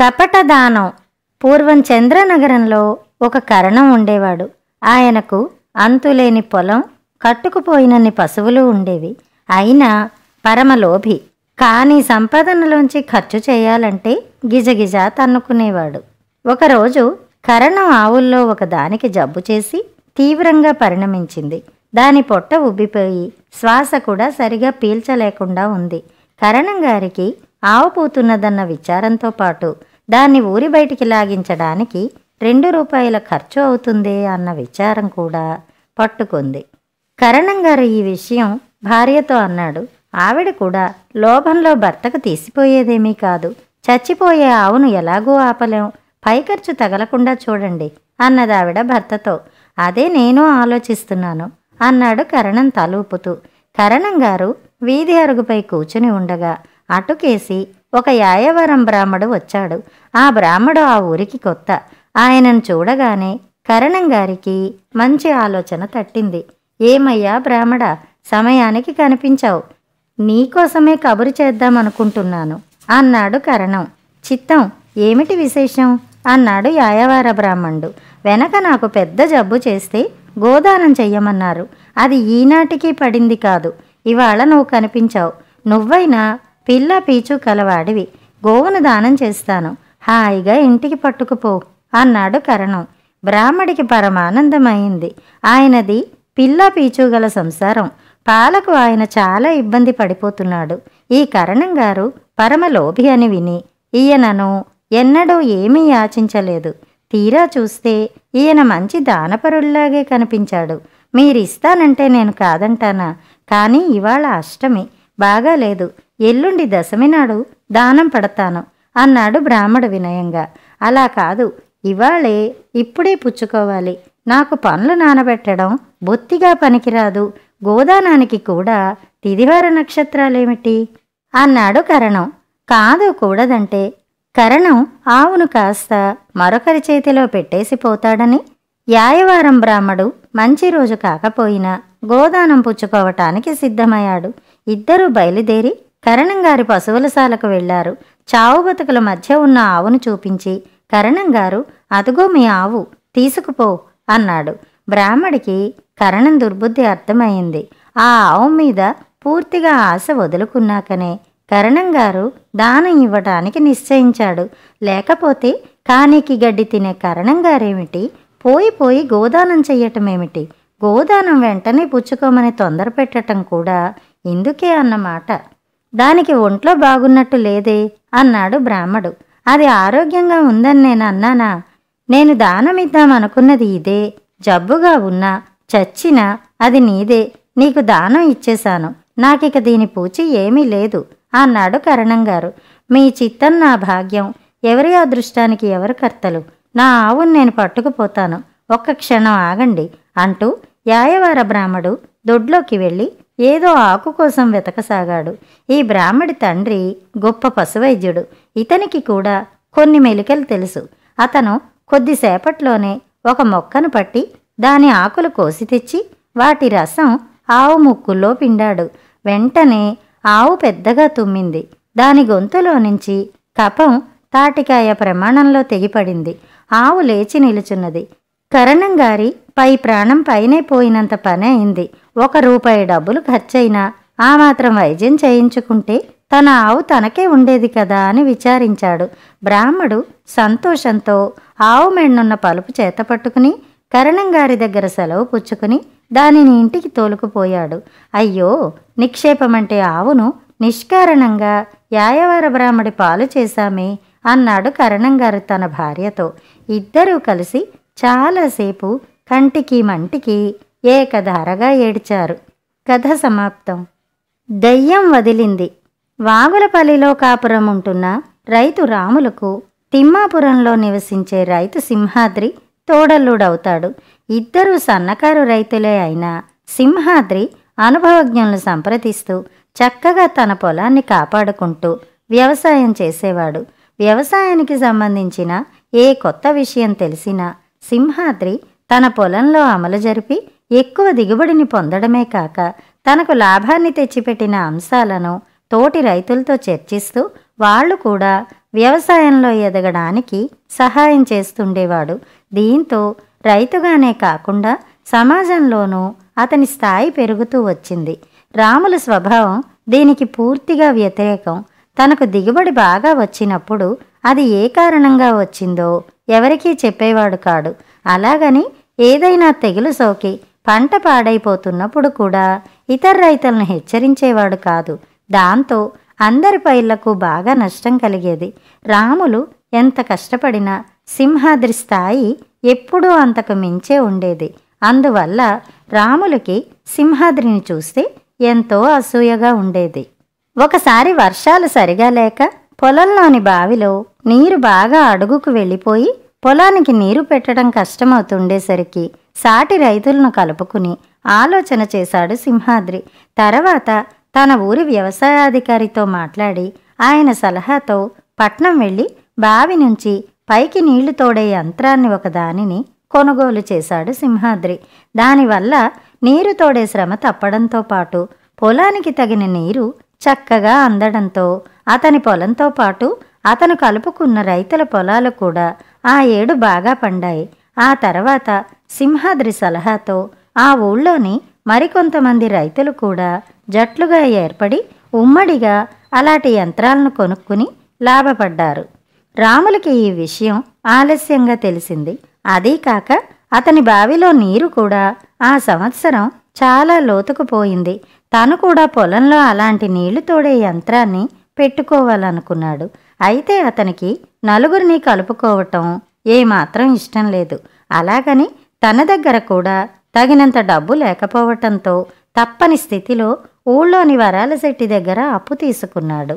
కపటదానం. పూర్వం చంద్రనగరంలో ఒక కరణం ఉండేవాడు. ఆయనకు అంతులేని పొలం కట్టుకుపోయినన్ని పశువులు ఉండేవి. అయినా పరమలోభి కానీ సంపాదనలోంచి ఖర్చు చేయాలంటే గిజగిజ తన్నుకునేవాడు. ఒకరోజు కరణం ఆవుల్లో ఒక దానికి జబ్బు చేసి తీవ్రంగా పరిణమించింది. దాని పొట్ట ఉబ్బిపోయి శ్వాస కూడా సరిగా పీల్చలేకుండా ఉంది. కరణం గారికి ఆవు పోతున్నదన్న విచారంతో పాటు దాన్ని ఊరి బయటికి లాగించడానికి రెండు రూపాయల ఖర్చు అవుతుందే అన్న విచారం కూడా పట్టుకుంది. కరణం గారు ఈ విషయం భార్యతో అన్నాడు. ఆవిడ కూడా లోభంలో భర్తకు తీసిపోయేదేమీ కాదు. చచ్చిపోయే ఆవును ఎలాగూ ఆపలేం. పై ఖర్చు తగలకుండా చూడండి అన్నదావిడ భర్తతో. అదే నేను ఆలోచిస్తున్నాను అన్నాడు కరణం తలూపుతూ. కరణం గారు వీధి అరుగుపై కూర్చుని ఉండగా అటుకేసి ఒక యాయవరం బ్రాహ్మడు వచ్చాడు. ఆ బ్రాహ్మడు ఆ ఊరికి కొత్త. ఆయనను చూడగానే కరణం గారికి మంచి ఆలోచన తట్టింది. ఏమయ్యా బ్రాహ్మడ సమయానికి కనిపించావు. నీకోసమే కబురు చేద్దామనుకుంటున్నాను అన్నాడు కరణం. చిత్తం ఏమిటి విశేషం? అన్నాడు యాయవార బ్రాహ్మణుడు. వెనక నాకు పెద్ద జబ్బు చేస్తే గోదానం చెయ్యమన్నారు. అది ఈనాటికి పడింది కాదు. ఇవాళ నువ్వు కనిపించావు. నువ్వైనా పిల్ల పీచు కలవాడివి. గోవును దానం చేస్తాను. హాయిగా ఇంటికి పట్టుకుపో అన్నాడు కరణం. బ్రాహ్మడికి పరమానందమైంది. ఆయనది పిల్ల పీచు గల సంసారం. పాలకు ఆయన చాలా ఇబ్బంది పడిపోతున్నాడు. ఈ కరణం గారు పరమలోభి అని విని ఈయనను ఎన్నడూ ఏమీ యాచించలేదు. తీరా చూస్తే ఈయన మంచి దానపరుల్లాగే కనిపించాడు. మీరిస్తానంటే నేను కాదంటానా? కానీ ఇవాళ అష్టమి. బాగాలేదు. ఎల్లుండి దశమి నాడు దానం పడతాను అన్నాడు బ్రాహ్మడు వినయంగా. అలా కాదు ఇవాళే ఇప్పుడే పుచ్చుకోవాలి. నాకు పనులు నానబెట్టడం బొత్తిగా పనికిరాదు. గోదానానికి కూడా తిదివార నక్షత్రాలేమిటి? అన్నాడు కరణం. కాదు కూడదంటే కరణం ఆవును కాస్త మరొకరి చేతిలో పెట్టేసి పోతాడని యాయవారం బ్రాహ్మడు మంచి రోజు కాకపోయినా గోదానం పుచ్చుకోవటానికి సిద్ధమయ్యాడు. ఇద్దరూ బయలుదేరి కరణం గారి పశువుల శాలకు వెళ్ళారు చావు బతుకుల మధ్య ఉన్న ఆవును చూపించి కరణం గారు అదుగో మీ ఆవు తీసుకుపో అన్నాడు. బ్రాహ్మడికి కరణం దుర్బుద్ధి అర్థమైంది. ఆ ఆవు మీద పూర్తిగా ఆశ వదులుకున్నాకనే కరణం గారు దానం ఇవ్వటానికి నిశ్చయించాడు. లేకపోతే కానికి గడ్డి తినే కరణం గారేమిటి? పోయి పోయి గోదానం చెయ్యటమేమిటి? గోదానం వెంటనే పుచ్చుకోమని తొందర పెట్టటం కూడా ఇందుకే అన్నమాట. దానికి ఒంట్లో బాగున్నట్టు లేదే అన్నాడు బ్రాహ్మడు. అది ఆరోగ్యంగా ఉందని నేను అన్నానా? నేను దానమిద్దాం అనుకున్నది ఇదే. జబ్బుగా ఉన్నా చచ్చినా అది నీదే. నీకు దానం ఇచ్చేశాను. నాకిక దీని పూచి ఏమీ లేదు అన్నాడు కరణం గారు మీ చిత్తం నా భాగ్యం. ఎవరి అదృష్టానికి ఎవరు కర్తలు? నా ఆవును నేను పట్టుకుపోతాను. ఒక్క క్షణం ఆగండి అంటూ యాయవార బ్రాహ్మడు దొడ్లోకి వెళ్ళి ఏదో ఆకు కోసం వెతకసాగాడు. ఈ బ్రాహ్మడి తండ్రి గొప్ప పశువైద్యుడు. ఇతనికి కూడా కొన్ని మెలికలు తెలుసు. అతను కొద్దిసేపట్లోనే ఒక మొక్కను పట్టి దాని ఆకులు కోసి తెచ్చి వాటి రసం ఆవు ముక్కుల్లో పిండాడు. వెంటనే ఆవు పెద్దగా తుమ్మింది. దాని గొంతులో నుంచి కపం తాటికాయ ప్రమాణంలో తెగిపడింది. ఆవు లేచి నిలుచున్నది. కరణం గారి పై ప్రాణం పైనే పోయినంత పని అయింది. ఒక రూపాయి డబ్బులు ఖర్చయినా ఆ మాత్రం వైద్యం చేయించుకుంటే తన ఆవు తనకే ఉండేది కదా అని విచారించాడు. బ్రాహ్మడు సంతోషంతో ఆవు మెండున్న పలుపు చేత పట్టుకుని కరణం గారి దగ్గర సెలవు పుచ్చుకుని దానిని ఇంటికి తోలుకుపోయాడు. అయ్యో నిక్షేపమంటే ఆవును నిష్కారణంగా యాయవార బ్రాహ్మడి పాలు చేశామే అన్నాడు కరణం గారు తన భార్యతో. ఇద్దరూ కలిసి చాలాసేపు కంటికి మంటికి ఏకధారగా ఏడ్చారు. కథ సమాప్తం. దయ్యం వదిలింది. వాగులపల్లిలో కాపురం ఉంటున్న రైతు రాములకు తిమ్మాపురంలో నివసించే రైతు సింహాద్రి తోడల్లుడవుతాడు. ఇద్దరు సన్నకారు రైతులే అయినా సింహాద్రి అనుభవజ్ఞులను సంప్రదిస్తూ చక్కగా తన పొలాన్ని కాపాడుకుంటూ వ్యవసాయం చేసేవాడు. వ్యవసాయానికి సంబంధించిన ఏ కొత్త విషయం తెలిసినా సింహాద్రి తన పొలంలో అమలు జరిపి ఎక్కువ దిగుబడిని పొందడమే కాక తనకు లాభాన్ని తెచ్చిపెట్టిన అంశాలను తోటి రైతులతో చర్చిస్తూ వాళ్ళు కూడా వ్యవసాయంలో ఎదగడానికి సహాయం చేస్తుండేవాడు. దీంతో రైతుగానే కాకుండా సమాజంలోనూ అతని స్థాయి పెరుగుతూ వచ్చింది. రాముల స్వభావం దీనికి పూర్తిగా వ్యతిరేకం. తనకు దిగుబడి బాగా వచ్చినప్పుడు అది ఏ కారణంగా వచ్చిందో ఎవరికీ చెప్పేవాడు కాడు. అలాగని ఏదైనా తెగులు సోకి పంట పాడైపోతున్నప్పుడు కూడా ఇతర రైతులను హెచ్చరించేవాడు కాదు. దాంతో అందరి పైర్లకు బాగా నష్టం కలిగేది. రాములు ఎంత కష్టపడినా సింహాద్రి స్థాయి ఎప్పుడూ అంతకు మించే ఉండేది. అందువల్ల రాములకి సింహాద్రిని చూస్తే ఎంతో అసూయగా ఉండేది. ఒకసారి వర్షాలు సరిగా లేక పొలంలోని బావిలో నీరు బాగా అడుగుకు వెళ్ళిపోయి పొలానికి నీరు పెట్టడం కష్టమవుతుండేసరికి సాటి రైతులను కలుపుకుని ఆలోచన చేశాడు సింహాద్రి. తర్వాత తన ఊరి వ్యవసాయాధికారితో మాట్లాడి ఆయన సలహాతో పట్నం వెళ్ళి బావి నుంచి పైకి నీళ్ళు తోడే యంత్రాన్ని ఒకదానిని కొనుగోలు చేశాడు సింహాద్రి. దానివల్ల నీరు తోడే శ్రమ తప్పడంతో పాటు పొలానికి తగిన నీరు చక్కగా అందడంతో అతని పొలంతో పాటు అతను కలుపుకున్న రైతుల పొలాలు కూడా ఆ ఏడు బాగా పండాయి. ఆ తర్వాత సింహాద్రి సలహాతో ఆ ఊళ్ళోని మరికొంతమంది రైతులు కూడా జట్లుగా ఏర్పడి ఉమ్మడిగా అలాంటి యంత్రాలను కొనుక్కుని లాభపడ్డారు. రాములకి ఈ విషయం ఆలస్యంగా తెలిసింది. అదీ కాక అతని బావిలో నీరు కూడా ఆ సంవత్సరం చాలా లోతుకు పోయింది. తను కూడా పొలంలో అలాంటి నీళ్ళు తోడే యంత్రాన్ని పెట్టుకోవాలనుకున్నాడు. అయితే అతనికి నలుగురిని కలుపుకోవటం ఏమాత్రం ఇష్టం లేదు. అలాగని తన దగ్గర కూడా తగినంత డబ్బు లేకపోవటంతో తప్పని స్థితిలో ఊళ్ళోని వరాల శెట్టి దగ్గర అప్పు తీసుకున్నాడు.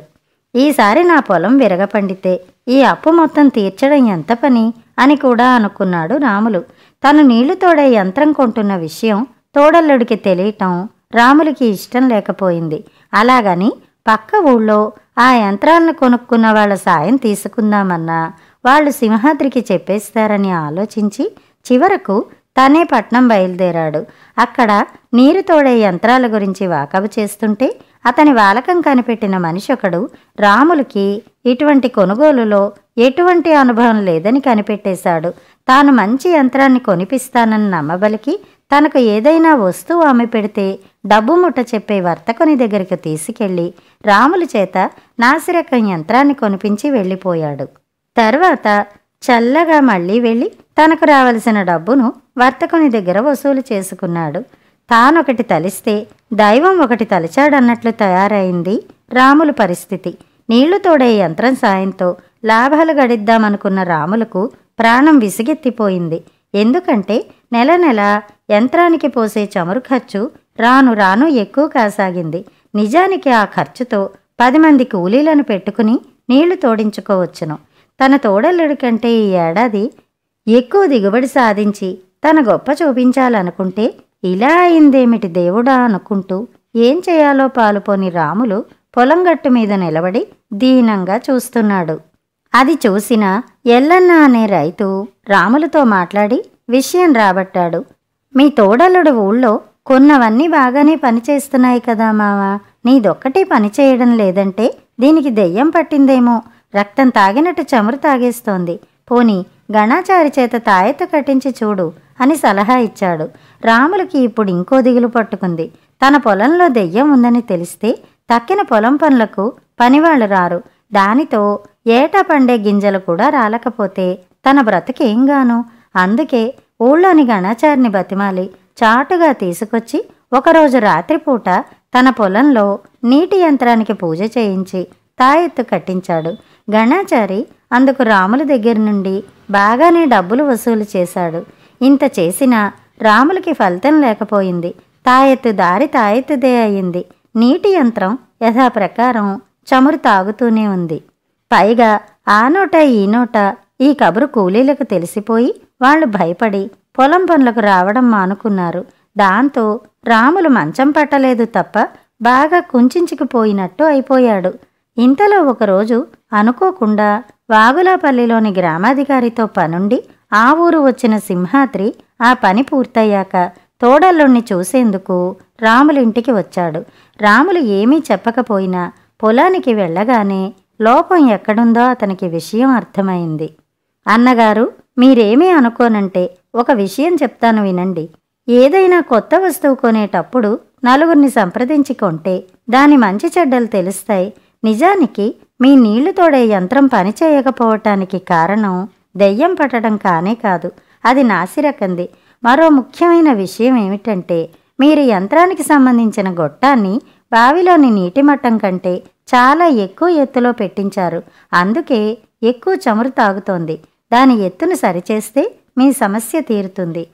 ఈసారి నా పొలం విరగపండితే ఈ అప్పు మొత్తం తీర్చడం ఎంత పని అని కూడా అనుకున్నాడు రాములు. తను నీళ్ళు తోడే యంత్రం కొంటున్న విషయం తోడల్లుడికి తెలియటం రాములకి ఇష్టం లేకపోయింది. అలాగని పక్క ఊళ్ళో ఆ యంత్రాలను కొనుక్కున్న వాళ్ళ సాయం తీసుకుందామన్నా వాళ్ళు సింహాద్రికి చెప్పేస్తారని ఆలోచించి చివరకు తనే పట్నం బయలుదేరాడు. అక్కడ నీరు తోడే యంత్రాల గురించి వాకబు చేస్తుంటే అతని వాలకం కనిపెట్టిన మనిషి ఒకడు రాములకి ఇటువంటి కొనుగోలులో ఎటువంటి అనుభవం లేదని కనిపెట్టేశాడు. తాను మంచి యంత్రాన్ని కొనిపిస్తానని నమ్మబలికి తనకు ఏదైనా వస్తువు ఆమె పెడితే డబ్బు ముట్ట చెప్పే వర్తకుని దగ్గరికి తీసుకెళ్ళి రాముల చేత నాసిరకం యంత్రాన్ని కొనిపించి వెళ్ళిపోయాడు. తర్వాత చల్లగా మళ్ళీ వెళ్ళి తనకు రావలసిన డబ్బును వర్తకుని దగ్గర వసూలు చేసుకున్నాడు. తానొకటి తలిస్తే దైవం ఒకటి తలిచాడన్నట్లు తయారైంది రాముల పరిస్థితి. నీళ్ళు తోడే యంత్రం సాయంతో లాభాలు గడిద్దామనుకున్న రాములకు ప్రాణం విసిగెత్తిపోయింది. ఎందుకంటే నెల నెల యంత్రానికి పోసే చమురు ఖర్చు రాను రాను ఎక్కువ కాసాగింది. నిజానికి ఆ ఖర్చుతో పది మంది కూలీలను పెట్టుకుని నీళ్ళు తోడించుకోవచ్చును. తన తోడల్లుడి కంటే ఈ ఏడాది ఎక్కువ దిగుబడి సాధించి తన గొప్ప చూపించాలనుకుంటే ఇలా అయిందేమిటి దేవుడా అనుకుంటూ ఏం చేయాలో పాలుపోని రాములు పొలం గట్టు మీద నిలబడి దీనంగా చూస్తున్నాడు. అది చూసిన ఎల్లన్న అనే రైతు రాములతో మాట్లాడి విషయం రాబట్టాడు. మీ తోడల్లుడు ఊళ్ళో కొన్నవన్నీ బాగానే పనిచేస్తున్నాయి కదా మావా. నీదొక్కటి పని చేయడం లేదంటే దీనికి దెయ్యం పట్టిందేమో. రక్తం తాగినట్టు చమురు తాగేస్తోంది. పోని గణాచారి చేత తాయెత్త కట్టించి చూడు అని సలహా ఇచ్చాడు. రాములకి ఇప్పుడు ఇంకో దిగులు పట్టుకుంది. తన పొలంలో దెయ్యం ఉందని తెలిస్తే తక్కిన పొలం పనులకు పనివాళ్ళు రారు. దానితో ఏటా పండే గింజలు కూడా రాలకపోతే తన బ్రతుకేంగాను అందుకే ఊళ్ళోని గణాచారిని బతిమాలి. చాటుగా తీసుకొచ్చి ఒకరోజు రాత్రిపూట తన పొలంలో నీటి యంత్రానికి పూజ చేయించి తాయెత్తు కట్టించాడు. గణాచారి అందుకు రాముల దగ్గర నుండి బాగానే డబ్బులు వసూలు చేశాడు. ఇంత చేసినా రాములకి ఫలితం లేకపోయింది. తాయెత్తు దారి తాయెత్తుదే అయింది. నీటి యంత్రం యథాప్రకారం చమురు తాగుతూనే ఉంది. పైగా ఆ నోట ఈ నోట ఈ కబురు కూలీలకు తెలిసిపోయి వాళ్ళు భయపడి పొలం పనులకు రావడం మానుకున్నారు. దాంతో రాములు మంచం పట్టలేదు తప్ప బాగా కుంచుకుపోయినట్టు అయిపోయాడు. ఇంతలో ఒకరోజు అనుకోకుండా వాగులాపల్లిలోని గ్రామాధికారితో పనుండి ఆ ఊరు వచ్చిన సింహాద్రి ఆ పని పూర్తయ్యాక తోడల్లుణ్ణి చూసేందుకు రాములింటికి వచ్చాడు. రాములు ఏమీ చెప్పకపోయినా పొలానికి వెళ్ళగానే లోపం ఎక్కడుందో అతనికి విషయం అర్థమైంది. అన్నగారు మీరేమీ అనుకోనంటే ఒక విషయం చెప్తాను వినండి. ఏదైనా కొత్త వస్తువు కొనేటప్పుడు నలుగురిని సంప్రదించి కొంటే దాని మంచి చెడ్డలు తెలుస్తాయి. నిజానికి మీ నీళ్ళు తోడే యంత్రం పనిచేయకపోవటానికి కారణం దెయ్యం పట్టడం కానే కాదు. అది నాసిరకంది. మరో ముఖ్యమైన విషయం ఏమిటంటే మీరు యంత్రానికి సంబంధించిన గొట్టాన్ని బావిలోని నీటి మట్టం కంటే చాలా ఎక్కువ ఎత్తులో పెట్టించారు. అందుకే ఎక్కువ చమురు తాగుతోంది. దాని ఎత్తును సరిచేస్తే మీ సమస్య తీరుతుంది.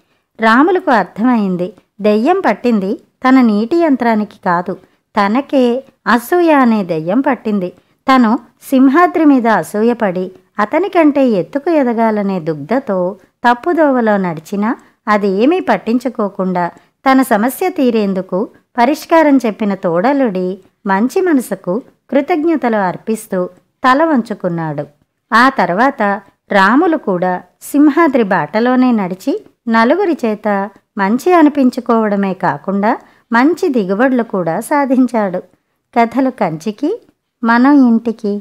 రాములకు అర్థమైంది. దెయ్యం పట్టింది తన నీటి యంత్రానికి కాదు. తనకే అసూయ అనే దెయ్యం పట్టింది. తను సింహాద్రి మీద అసూయపడి అతనికంటే ఎత్తుకు ఎదగాలనే దుగ్ధతో తప్పుదోవలో నడిచినా అది ఏమీ పట్టించుకోకుండా తన సమస్య తీరేందుకు పరిష్కారం చెప్పిన తోడలుడి మంచి మనసుకు కృతజ్ఞతలు అర్పిస్తూ తల వంచుకున్నాడు. ఆ తర్వాత రాములు కూడా సింహాద్రి బాటలోనే నడిచి నలుగురి చేత మంచి అనిపించుకోవడమే కాకుండా మంచి దిగుబడులు కూడా సాధించాడు. కథలు కంచికి మనం ఇంటికి.